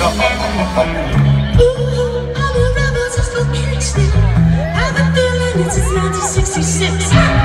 Ooh, I'm a rebel just for kicks now. I've a feeling it's 1966.